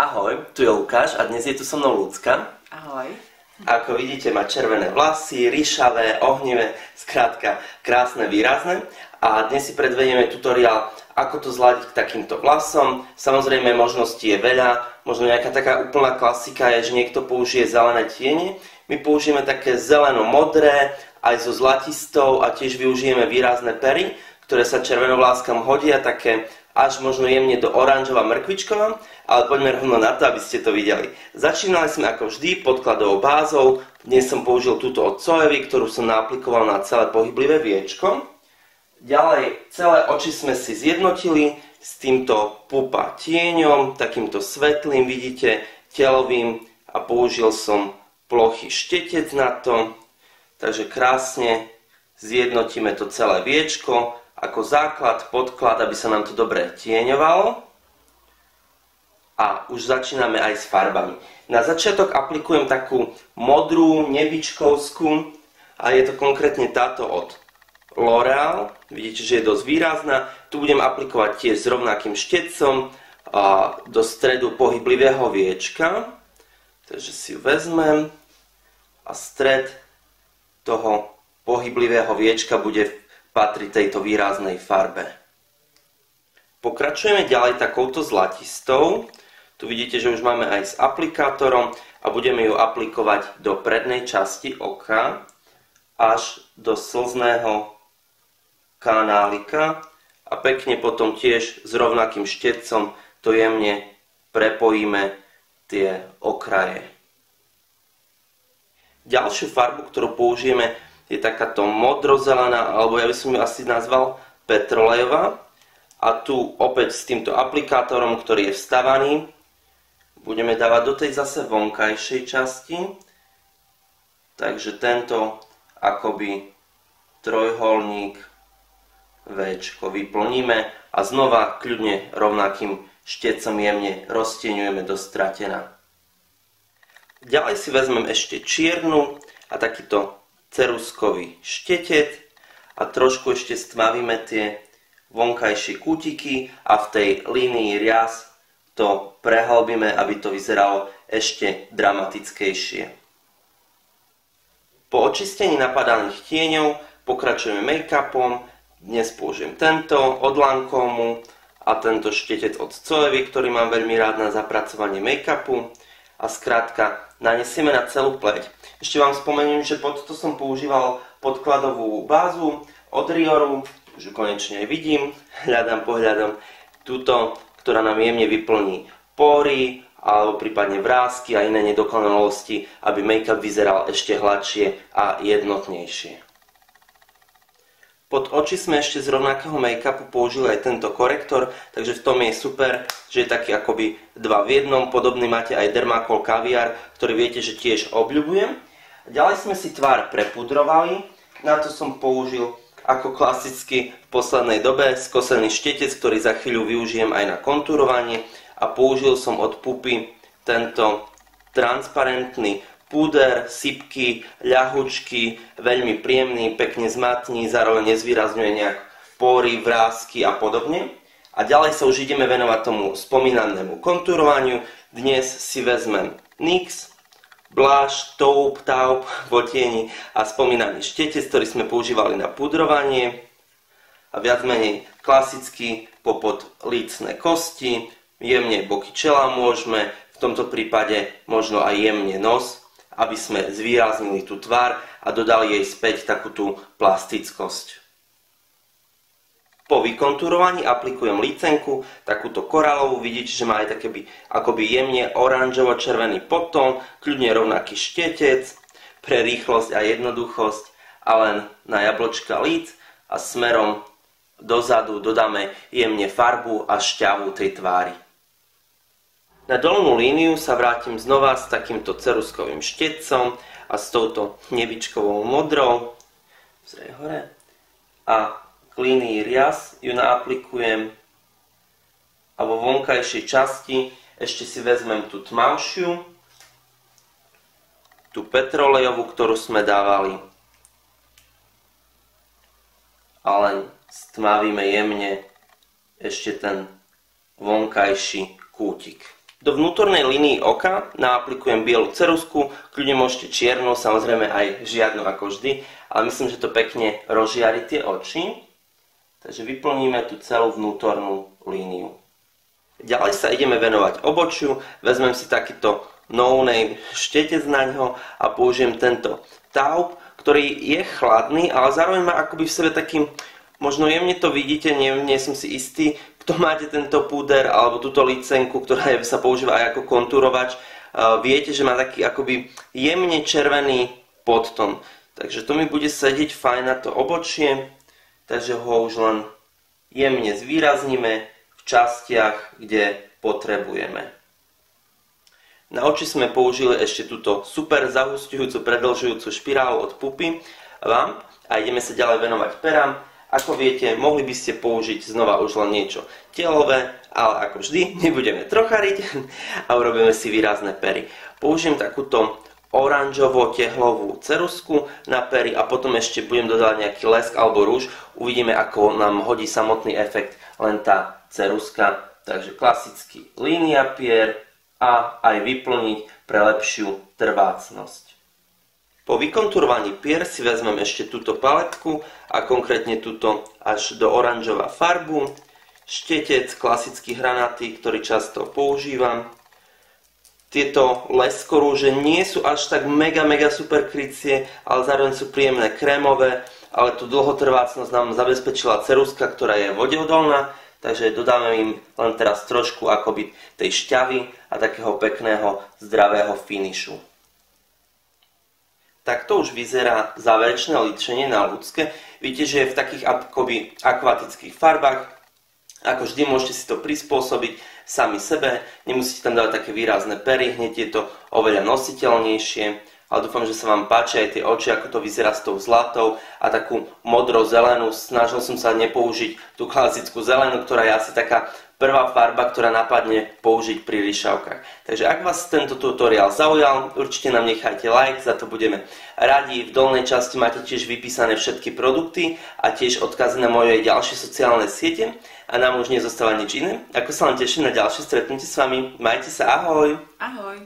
Ahoj, tu je Lukáš a dnes je tu so mnou Lucka. Ahoj. Ako vidíte, má červené vlasy, ríšavé, ohnivé, skrátka krásne, výrazné. A dnes si predvedieme tutoriál, ako to zladiť k takýmto vlasom. Samozrejme, možností je veľa. Možno nejaká taká úplná klasika je, že niekto použije zelené tiene. My použijeme také zeleno-modré, aj so zlatistou a tiež využijeme výrazné pery, ktoré sa červenovláskam hodia, také až možno jemne do oranžová mrkvičková, ale poďme rovno na to, aby ste to videli. Začínali sme ako vždy podkladovou bázou, dnes som použil túto od Coevy, ktorú som naaplikoval na celé pohyblivé viečko. Ďalej, celé oči sme si zjednotili s týmto pupa tieňom, takýmto svetlým, vidíte, telovým a použil som plochý štetec na to. Takže krásne zjednotíme to celé viečko ako základ, podklad, aby sa nám to dobre tieňovalo. A už začíname aj s farbami. Na začiatok aplikujem takú modrú, nebičkovskú a je to konkrétne táto od L'Oreal. Vidíte, že je dosť výrazná. Tu budem aplikovať tiež s rovnakým štecom do stredu pohyblivého viečka. Takže si ju vezmem a stred toho pohyblivého viečka bude patrí tejto výraznej farbe. Pokračujeme ďalej takouto zlatistou. Tu vidíte, že už máme aj s aplikátorom a budeme ju aplikovať do prednej časti oka až do slzného kanálika a pekne potom tiež s rovnakým štecom to jemne prepojíme tie okraje. Ďalšiu farbu, ktorú použijeme je takáto modrozelená, alebo ja by som ju asi nazval petrolejová. A tu opäť s týmto aplikátorom, ktorý je vstavaný, budeme dávať do tej zase vonkajšej časti. Takže tento akoby trojholník V vyplníme a znova kľudne rovnakým štecom jemne roztieňujeme do stratená. Ďalej si vezmem ešte čiernu a takýto ceruskový štetec a trošku ešte stmavíme tie vonkajšie kútiky a v tej línii rias to prehlbíme, aby to vyzeralo ešte dramatickejšie. Po očistení napadaných tieňov pokračujeme make-upom. Dnes použijem tento od Lancome a tento štetec od Coevy, ktorý mám veľmi rád na zapracovanie make-upu. A skrátka, nanesieme na celú pleť. Ešte vám spomeniem, že pod to som používal podkladovú bázu od Rioru, už ju konečne aj vidím, hľadám pohľadom túto, ktorá nám jemne vyplní pory, alebo prípadne vrázky a iné nedokonalosti, aby make-up vyzeral ešte hladšie a jednotnejšie. Pod oči sme ešte z rovnakého make-upu použili aj tento korektor, takže v tom je super, že je taký akoby dva v jednom. Podobný máte aj Dermacol Caviar, ktorý viete, že tiež obľúbujem. Ďalej sme si tvár prepudrovali. Na to som použil ako klasicky v poslednej dobe skosený štetec, ktorý za chvíľu využijem aj na kontúrovanie a použil som od pupy tento transparentný púder, sypky, ľahučky, veľmi príjemný, pekne zmatný, zároveň nezvýrazňuje nejak pory, vrázky a podobne. A ďalej sa už ideme venovať tomu spomínanému kontúrovaniu. Dnes si vezmem NYX, bláš, taupe, taup, votieni a spomínaný štetec, ktorý sme používali na pudrovanie a viac menej klasicky popod lícne kosti, jemne boky čela môžeme, v tomto prípade možno aj jemne nos aby sme zvýraznili tú tvár a dodali jej späť takú tú plastickosť. Po vykontúrovaní aplikujem lícenku, takúto koralovú, vidíte, že má aj taký akoby jemne oranžovo-červený podtón, kľudne rovnaký štetec, pre rýchlosť a jednoduchosť a len na jablčka líc a smerom dozadu dodáme jemne farbu a šťavu tej tvári. Na dolnú líniu sa vrátim znova s takýmto ceruskovým štetcom a s touto nebičkovou modrou. Zrej hore. A k línii rias ju naaplikujem a vo vonkajšej časti ešte si vezmem tú tmavšiu, tú petrolejovú, ktorú sme dávali. A len stmavíme jemne ešte ten vonkajší kútik. Do vnútornej línii oka naaplikujem bielu cerusku, kľudne môžete čiernu, samozrejme aj žiadnu ako vždy, ale myslím, že to pekne rozžiari tie oči. Takže vyplníme tú celú vnútornú líniu. Ďalej sa ideme venovať obočiu, vezmem si takýto no-name štetec na ňo a použijem tento taub, ktorý je chladný, ale zároveň má akoby v sebe taký, možno jemne to vidíte, nie, nie som si istý, kto máte tento púder alebo túto licenku, ktorá je, sa používa aj ako kontúrovač, viete, že má taký akoby jemne červený podton. Takže to mi bude sedieť fajn na to obočie, takže ho už len jemne zvýrazníme v častiach, kde potrebujeme. Na oči sme použili ešte túto super zahustujúcu, predlžujúcu špirálu od pupy vám a ideme sa ďalej venovať perám. Ako viete, mohli by ste použiť znova už len niečo telové, ale ako vždy nebudeme trochariť a urobíme si výrazné pery. Použijem takúto oranžovo-tehlovú cerusku na pery a potom ešte budem dodávať nejaký lesk alebo rúž. Uvidíme, ako nám hodí samotný efekt len tá ceruska. Takže klasický línia pier a aj vyplniť pre lepšiu trvácnosť. Po vykonturovaní pier si vezmem ešte túto paletku a konkrétne túto až do oranžová farbu, štetec, klasický hranatý, ktorý často používam. Tieto leskorúže nie sú až tak mega mega super krycie, ale zároveň sú príjemné krémové, ale tú dlhotrvácnosť nám zabezpečila ceruska, ktorá je vodeodolná, takže dodáme im len teraz trošku akoby tej šťavy a takého pekného zdravého finišu tak to už vyzerá záverečné líčenie na ľudské. Vidíte, že je v takých akoby akvatických farbách. Ako vždy môžete si to prispôsobiť sami sebe, nemusíte tam dávať také výrazné pery, hneď je to oveľa nositeľnejšie. Ale dúfam, že sa vám páči aj tie oči, ako to vyzerá s tou zlatou a takú modro-zelenú. Snažil som sa nepoužiť tú klasickú zelenú, ktorá je asi taká prvá farba, ktorá napadne použiť pri ryšavkách. Takže ak vás tento tutoriál zaujal, určite nám nechajte like, za to budeme radi. V dolnej časti máte tiež vypísané všetky produkty a tiež odkazy na moje ďalšie sociálne siete. A nám už nezostáva nič iné. Ako sa vám teším na ďalšie stretnutie s vami. Majte sa, ahoj! Ahoj!